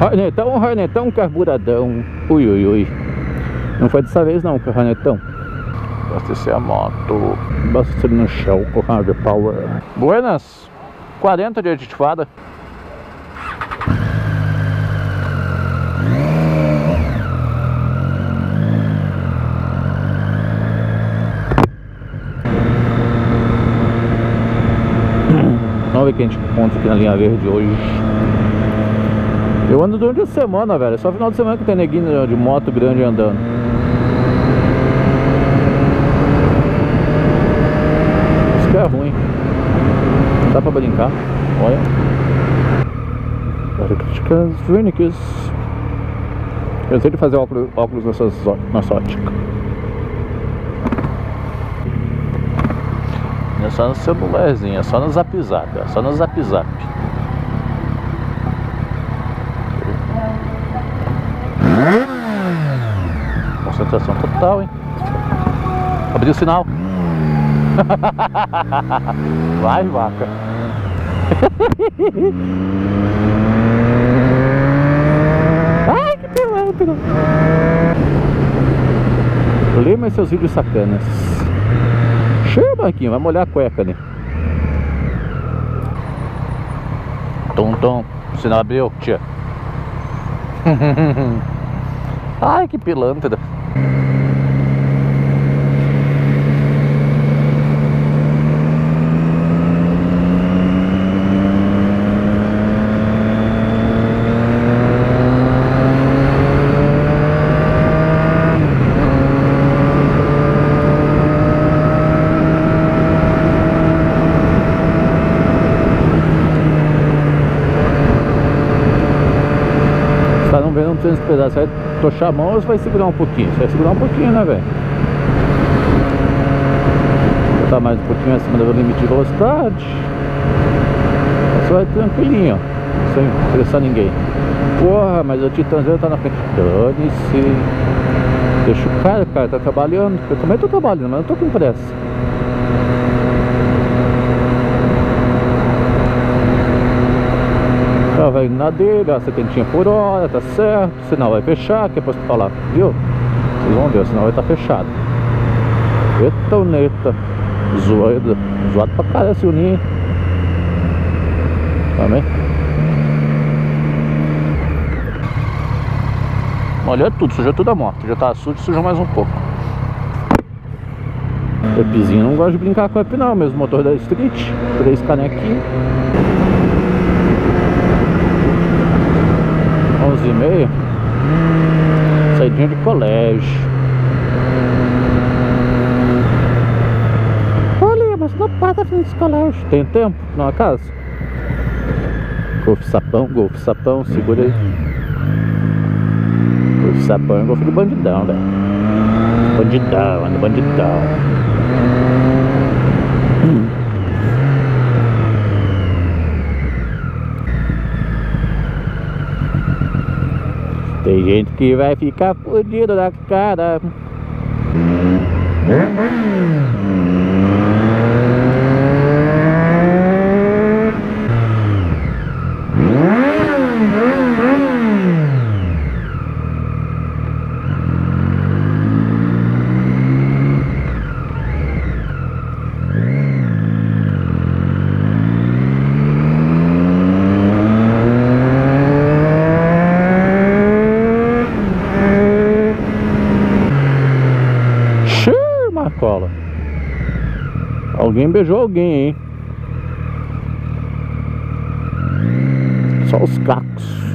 Hornetão, Hornetão carburadão. Ui, ui, ui. Não foi dessa vez não, Hornetão. Abastecer a moto. Abastecer no chão com Hard Power. Buenas. 40 de aditivada. Vamos ver o que a gente encontra aqui na linha verde hoje. Eu ando durante a semana, velho. É só final de semana que tem neguinho de moto grande andando. Isso que é ruim. Não dá pra brincar. Olha. Características Wernicke's. Eu sei de fazer óculos, óculos nessas, nessa ótica. É só no celularzinho, é só no zap zap, é só no zap zap. Concentração total, hein? Abriu o sinal. Vai, vaca. Ai, que pilantra. Mais seus vídeos sacanas. Cheio, Marquinho, vai molhar a cueca, né? Tom, tom. O sinal abriu, tia. Ai, que pilantra. thank you Tá não vendo, não precisa esperar. Você vai tochar a mão ou você vai segurar um pouquinho? Você vai segurar um pouquinho, né, velho? Botar mais um pouquinho acima do limite de velocidade. Você vai tranquilinho, ó, sem estressar ninguém. Porra, mas o Titãzinho tá na frente. Dane-se. Deixa o cara, cara tá trabalhando. Eu também tô trabalhando, mas não tô com pressa. Ela vai na dele, a setentinha por hora, tá certo, o sinal vai fechar, que é pra falar, viu? Vocês vão ver, o sinal vai estar tá fechado. Eita, neta. Zoado, zoado pra caralho esse uninho. Também. Olha tudo, sujou tudo a moto. Já tá sujo, sujou mais um pouco. O Epizinho não gosta de brincar com o não, mesmo motor da Street. Três canequinhos. E meia Saidinha de colégio. Olha, mas não para frente desse colégio Tem tempo? Na casa? Golfe sapão, golfe sapão, segura aí. Golfe sapão é golfe do bandidão, velho Bandidão, anda bandidão Tem gente que vai ficar fudido da cara. Marcola. Alguém beijou alguém, hein? Só os cacos.